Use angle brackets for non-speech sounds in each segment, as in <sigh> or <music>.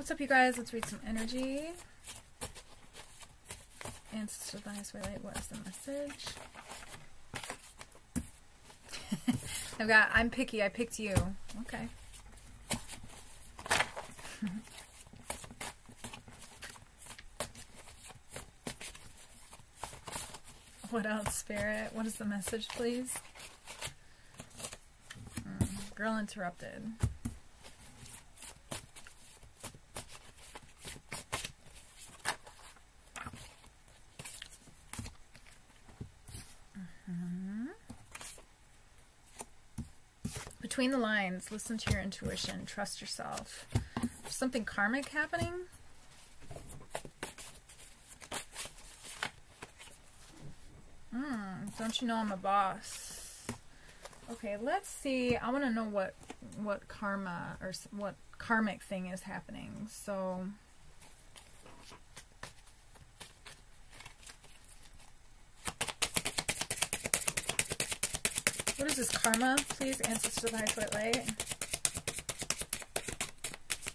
What's up, you guys? Let's read some energy. Ancestor of the way what is the message? <laughs> I've got, I'm picky, I picked you. Okay. <laughs> what else, Spirit? What is the message, please? Mm, girl interrupted. Between the lines, listen to your intuition, trust yourself. There's something karmic happening. Hmm, don't you know I'm a boss? Okay, let's see. I want to know what what karma or what karmic thing is happening. So What is this, karma? Please, ancestor of the high foot light.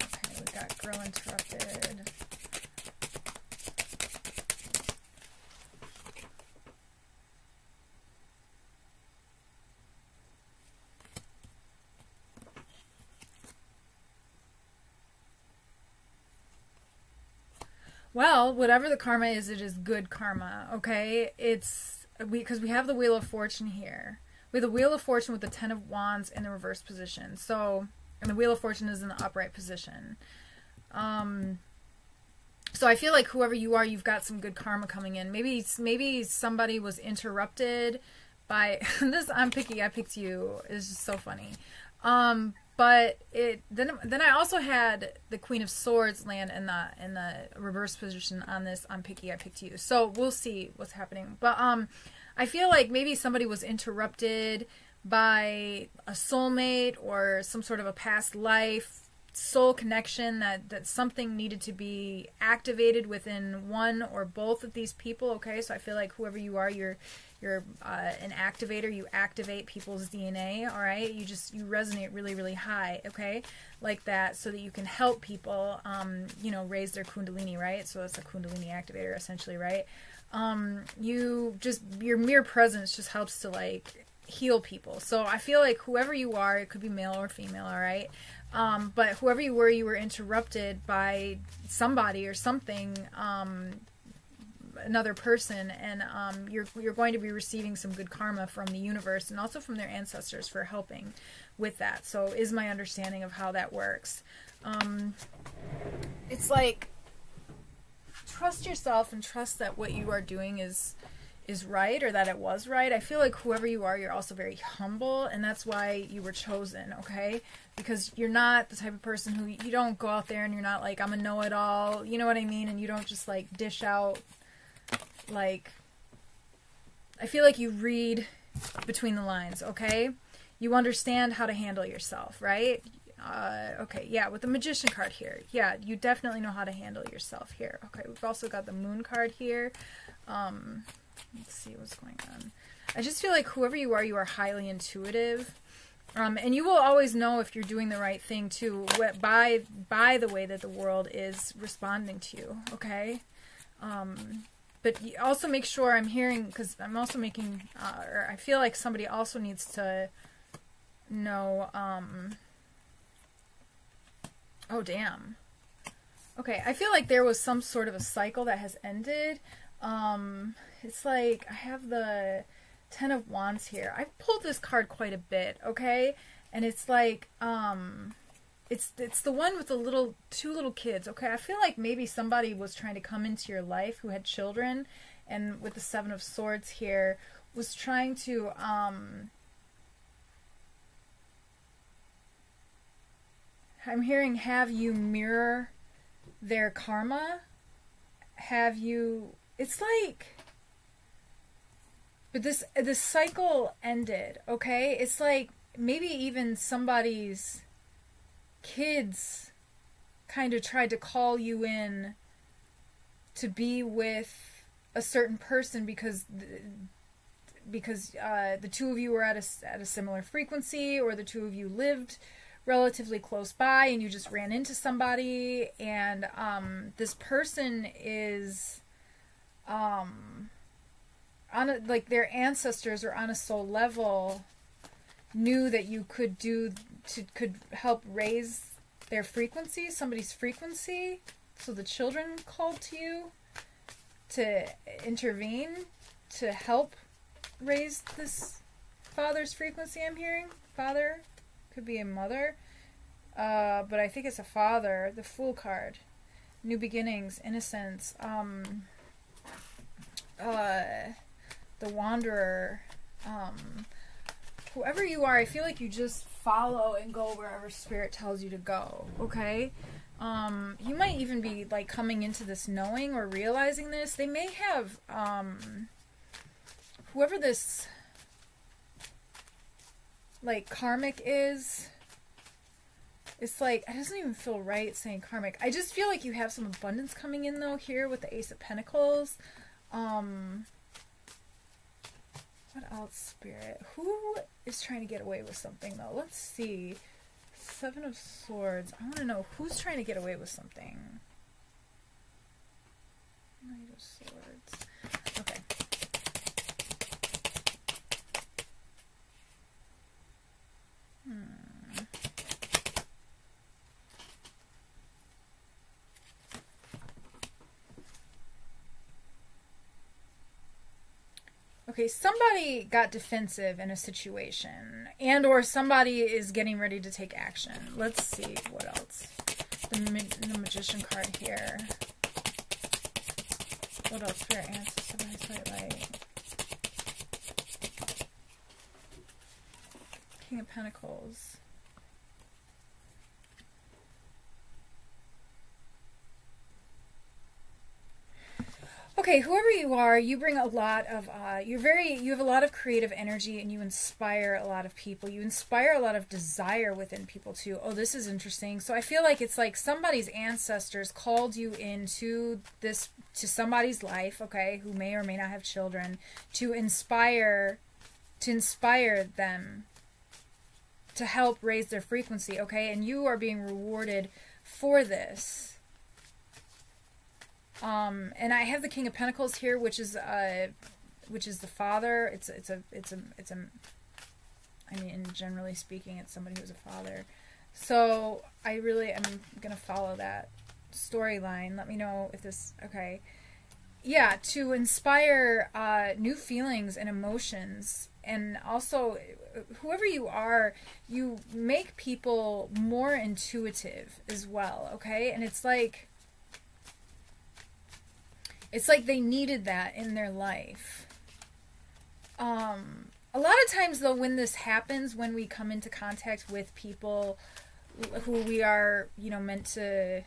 Okay, we got girl interrupted. Well, whatever the karma is, it is good karma, okay? It's because we, we have the Wheel of Fortune here with the Wheel of Fortune with the Ten of Wands in the reverse position. So, and the Wheel of Fortune is in the upright position. Um, so I feel like whoever you are, you've got some good karma coming in. Maybe maybe somebody was interrupted by <laughs> this. I'm picky. I picked you. It's just so funny. Um, but it then then I also had the Queen of Swords land in the in the reverse position on this. I'm picky. I picked you. So we'll see what's happening. But um, I feel like maybe somebody was interrupted by a soulmate or some sort of a past life soul connection that that something needed to be activated within one or both of these people okay so i feel like whoever you are you're you're uh, an activator you activate people's dna all right you just you resonate really really high okay like that so that you can help people um you know raise their kundalini right so it's a kundalini activator essentially right um, you just your mere presence just helps to like heal people. So I feel like whoever you are, it could be male or female, all right. Um, but whoever you were, you were interrupted by somebody or something, um, another person, and um, you're you're going to be receiving some good karma from the universe and also from their ancestors for helping with that. So is my understanding of how that works. Um, it's like trust yourself and trust that what you are doing is is right or that it was right. I feel like whoever you are, you're also very humble, and that's why you were chosen, okay? Because you're not the type of person who you don't go out there and you're not like, I'm a know it all, you know what I mean? And you don't just like dish out, like, I feel like you read between the lines, okay? You understand how to handle yourself, right? Uh, okay, yeah, with the Magician card here. Yeah, you definitely know how to handle yourself here. Okay, we've also got the Moon card here. Um, let's see what's going on. I just feel like whoever you are, you are highly intuitive. Um, and you will always know if you're doing the right thing too by by the way that the world is responding to you. Okay, um, but also make sure I'm hearing because I'm also making, uh, or I feel like somebody also needs to know. Um, Oh, damn. Okay, I feel like there was some sort of a cycle that has ended. Um, it's like I have the Ten of Wands here. I've pulled this card quite a bit, okay? And it's like, um, it's it's the one with the little two little kids, okay? I feel like maybe somebody was trying to come into your life who had children, and with the Seven of Swords here, was trying to, um, I'm hearing have you mirror their karma? Have you it's like but this this cycle ended, okay? It's like maybe even somebody's kids kind of tried to call you in to be with a certain person because because uh, the two of you were at a, at a similar frequency or the two of you lived relatively close by and you just ran into somebody and um, this person is um, on a, like their ancestors or on a soul level knew that you could do to could help raise their frequency somebody's frequency so the children called to you to intervene to help raise this father's frequency I'm hearing father could be a mother. Uh, but I think it's a father. The Fool card. New beginnings, innocence. Um, uh, the Wanderer. Um, whoever you are, I feel like you just follow and go wherever Spirit tells you to go. Okay? Um, you might even be like coming into this knowing or realizing this. They may have um, whoever this like karmic is it's like it doesn't even feel right saying karmic i just feel like you have some abundance coming in though here with the ace of pentacles um what else spirit? Who is trying to get away with something though? Let's see. Seven of swords. I want to know who's trying to get away with something. Knight of swords okay Hmm. Okay, somebody got defensive in a situation, and or somebody is getting ready to take action. Let's see what else. The, the magician card here. What else? Spirit answers. Light. King of Pentacles. Okay, whoever you are, you bring a lot of, uh, you're very, you have a lot of creative energy and you inspire a lot of people. You inspire a lot of desire within people too. Oh, this is interesting. So I feel like it's like somebody's ancestors called you into this, to somebody's life, okay, who may or may not have children, to inspire, to inspire them to help raise their frequency, okay? And you are being rewarded for this. Um, and I have the King of Pentacles here, which is uh, which is the father. It's it's a it's a it's a. I mean, generally speaking, it's somebody who's a father. So I really am gonna follow that storyline. Let me know if this okay. Yeah, to inspire uh, new feelings and emotions, and also whoever you are, you make people more intuitive as well, okay? And it's like it's like they needed that in their life. Um a lot of times though when this happens when we come into contact with people who we are, you know, meant to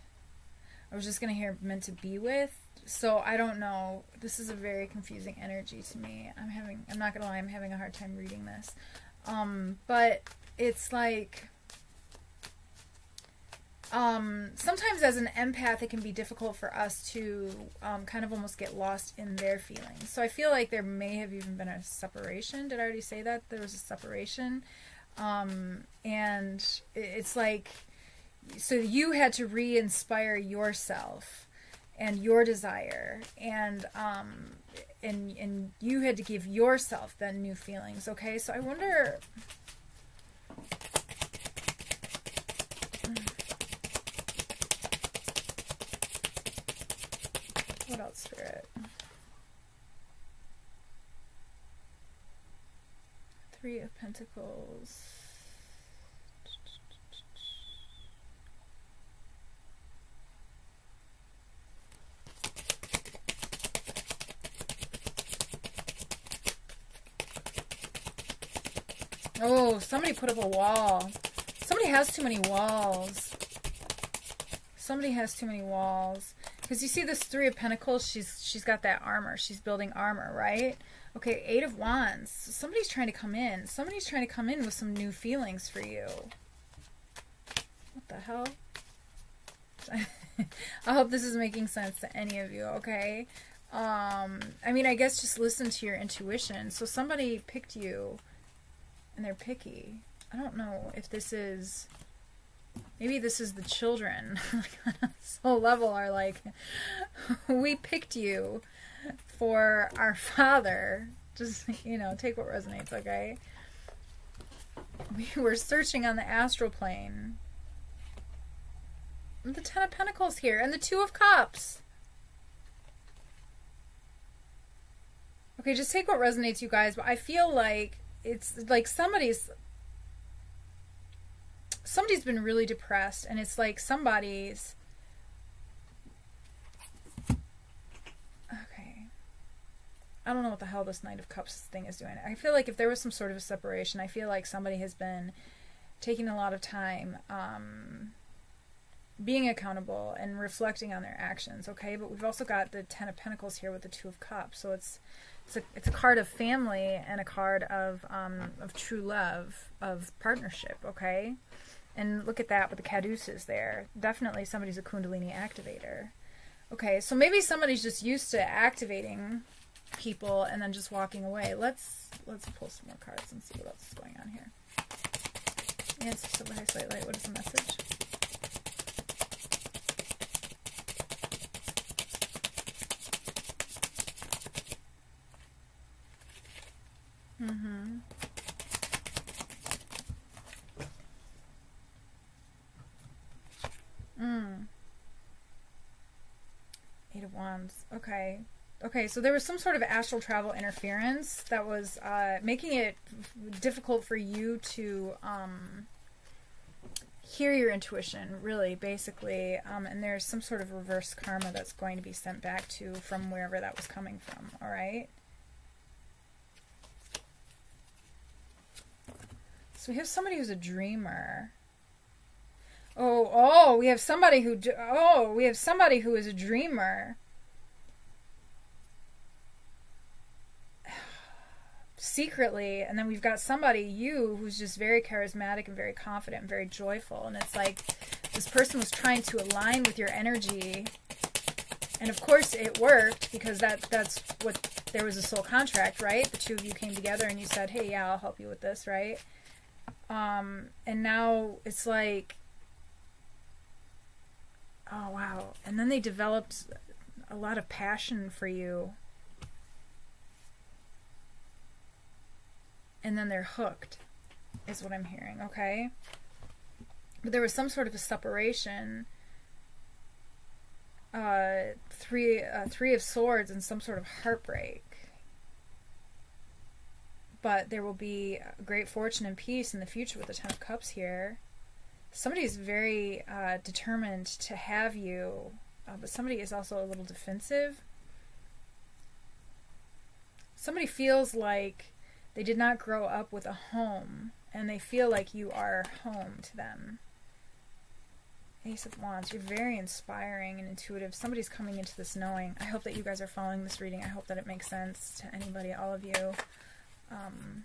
I was just going to hear meant to be with. So I don't know. This is a very confusing energy to me. I'm having I'm not going to lie, I'm having a hard time reading this. Um, but it's like um, sometimes as an empath, it can be difficult for us to um, kind of almost get lost in their feelings. So I feel like there may have even been a separation. Did I already say that? There was a separation. Um, and it's like, so you had to re inspire yourself and your desire. And um, and and you had to give yourself then new feelings okay so i wonder what else spirit three of pentacles Oh, somebody put up a wall. Somebody has too many walls. Somebody has too many walls. Because you see this Three of Pentacles, she's she's got that armor. She's building armor, right? Okay, Eight of Wands. Somebody's trying to come in. Somebody's trying to come in with some new feelings for you. What the hell? <laughs> I hope this is making sense to any of you, okay? Um, I mean, I guess just listen to your intuition. So somebody picked you and they're picky. I don't know if this is maybe this is the children <laughs> on a soul level are like, <laughs> we picked you for our <laughs> father. Just, you know, take what resonates, okay? We were searching on the astral plane. The Ten of Pentacles here, and the Two of Cups. Okay, just take what resonates, you guys. But I feel like it's like somebody's somebody's been really depressed, and it's like somebody's. Okay. I don't know what the hell this Knight of Cups thing is doing. I feel like if there was some sort of a separation, I feel like somebody has been taking a lot of time um, being accountable and reflecting on their actions. Okay, but we've also got the Ten of Pentacles here with the Two of Cups, so it's it's a it's a card of family and a card of um, of true love of partnership. Okay, and look at that with the caduceus there. Definitely somebody's a Kundalini activator. Okay, so maybe somebody's just used to activating people and then just walking away. Let's let's pull some more cards and see what else is going on here. Yes, so light, light, light. What is the message? Mm-hmm. Mm. Eight of Wands. Okay. Okay, so there was some sort of astral travel interference that was uh, making it difficult for you to um, hear your intuition, really, basically. Um, and there's some sort of reverse karma that's going to be sent back to from wherever that was coming from, all right? So we have somebody who's a dreamer. Oh, oh, we have somebody who, oh, we have somebody who is a dreamer. Secretly, and then we've got somebody, you, who's just very charismatic and very confident and very joyful. And it's like this person was trying to align with your energy. And of course, it worked because that that's what there was a soul contract, right? The two of you came together and you said, hey, yeah, I'll help you with this, right? Um, and now it's like Oh, wow. And then they developed a lot of passion for you. And then they're hooked, is what I'm hearing, okay? But there was some sort of a separation. Uh, three, uh, three of swords and some sort of heartbreak. But there will be great fortune and peace in the future with the Ten of Cups here somebody is very uh, determined to have you, uh, but somebody is also a little defensive. Somebody feels like they did not grow up with a home, and they feel like you are home to them. Ace of Wands, you're very inspiring and intuitive. Somebody's coming into this knowing. I hope that you guys are following this reading. I hope that it makes sense to anybody, all of you. Um,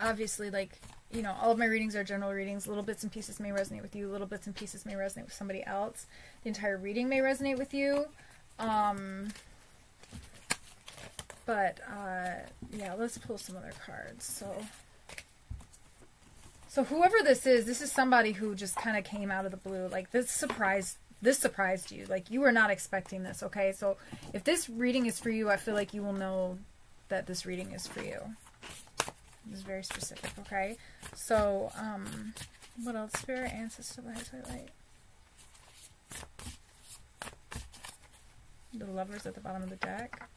obviously, like, you know, all of my readings are general readings. Little bits and pieces may resonate with you. Little bits and pieces may resonate with somebody else. The entire reading may resonate with you. Um, but uh, yeah, let's pull some other cards. So, so whoever this is, this is somebody who just kind of came out of the blue. Like this surprised, this surprised you. Like you were not expecting this. Okay, so if this reading is for you, I feel like you will know that this reading is for you. This is very specific, okay? So, um, what else? Spirit, ancestor, light, light, light. The lovers at the bottom of the deck.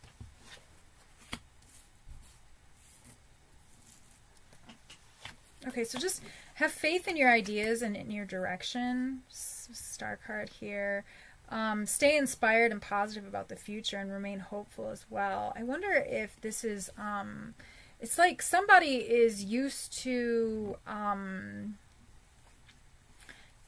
Okay, so just have faith in your ideas and in your direction. Star card here. Um, stay inspired and positive about the future and remain hopeful as well. I wonder if this is um, it's like somebody is used to um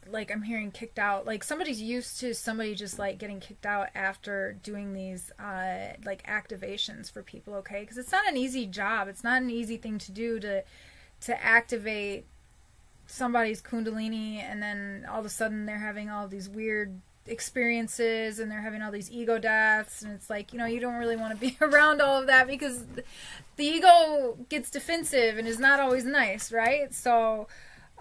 like I'm hearing kicked out. Like somebody's used to somebody just like getting kicked out after doing these uh like activations for people, okay? Cuz it's not an easy job. It's not an easy thing to do to to activate somebody's kundalini and then all of a sudden they're having all these weird experiences and they're having all these ego deaths and it's like you know you don't really want to be <laughs> around all of that because the ego gets defensive and is not always nice right? So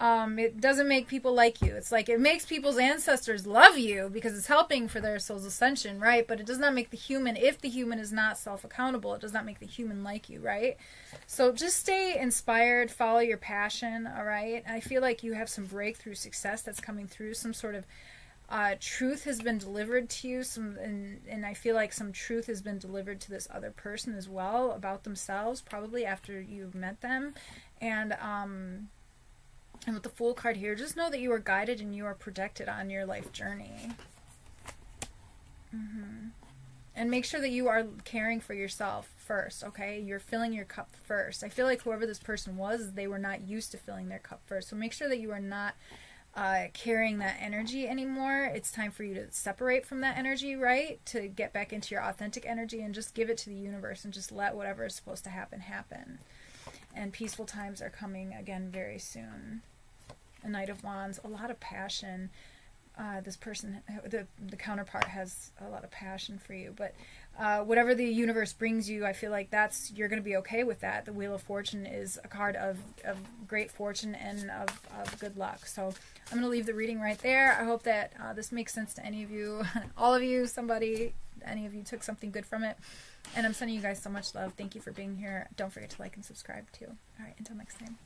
Um, it doesn't make people like you. It's like it makes people's ancestors love you because it's helping for their soul's ascension, right? But it does not make the human, if the human is not self accountable, it does not make the human like you, right? So just stay inspired, follow your passion, all right? I feel like you have some breakthrough success that's coming through, some sort of uh, truth has been delivered to you some and, and i feel like some truth has been delivered to this other person as well about themselves probably after you've met them and um and with the Fool card here, just know that you are guided and you are protected on your life journey. Mm-hmm. And make sure that you are caring for yourself first, okay? You're filling your cup first. I feel like whoever this person was, they were not used to filling their cup first. So make sure that you are not uh, carrying that energy anymore. It's time for you to separate from that energy, right? To get back into your authentic energy and just give it to the universe and just let whatever is supposed to happen happen. And peaceful times are coming again very soon a Knight of Wands, a lot of passion. Uh, this person, the the counterpart, has a lot of passion for you. But uh, whatever the universe brings you, I feel like that's you're going to be okay with that. The Wheel of Fortune is a card of, of great fortune and of, of good luck. So I'm going to leave the reading right there. I hope that uh, this makes sense to any of you, <laughs> all of you, somebody, any of you took something good from it. And I'm sending you guys so much love. Thank you for being here. Don't forget to like and subscribe too. All right, until next time.